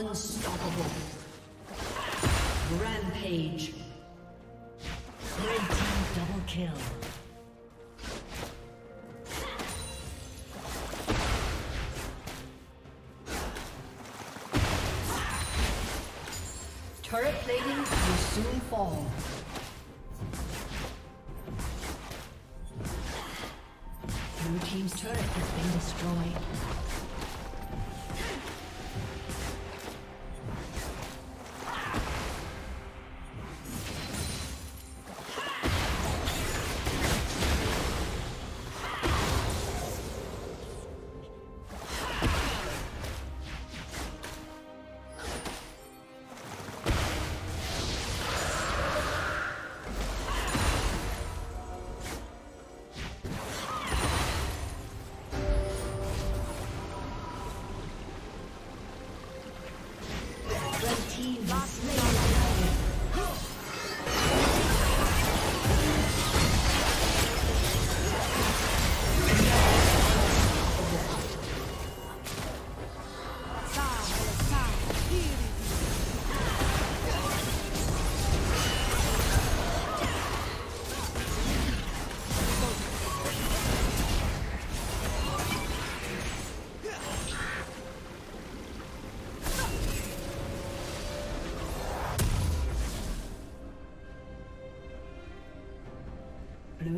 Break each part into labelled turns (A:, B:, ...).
A: Unstoppable. Rampage. Red team double kill. Turret plating will soon fall. Blue Team's turret has been destroyed.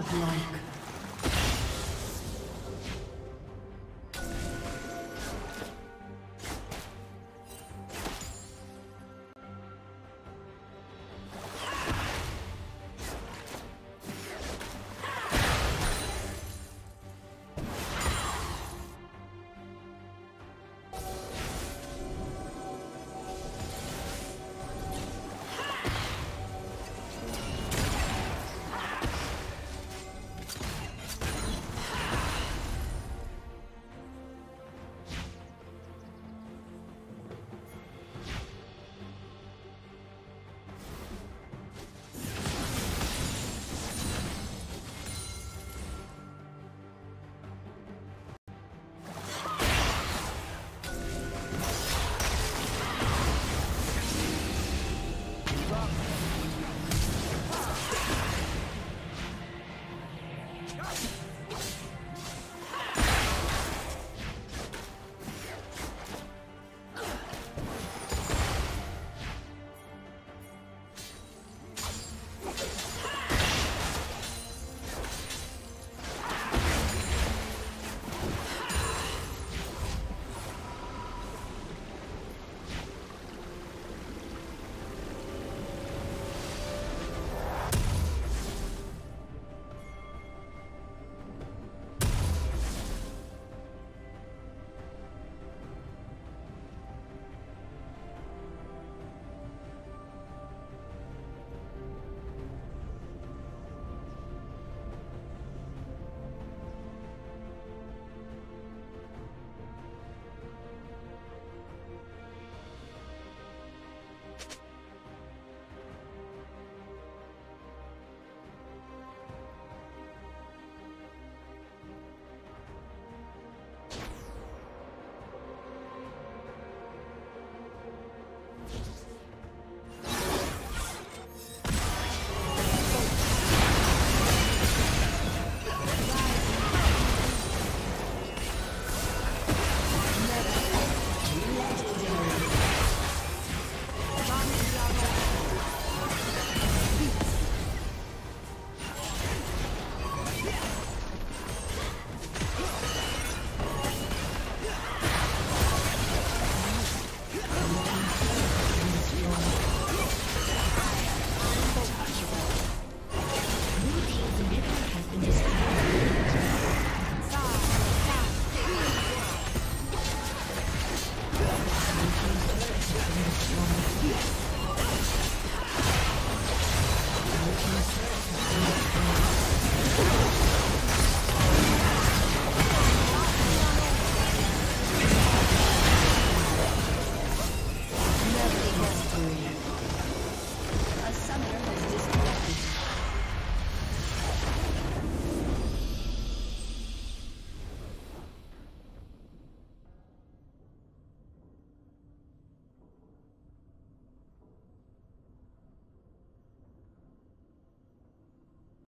A: Godlike.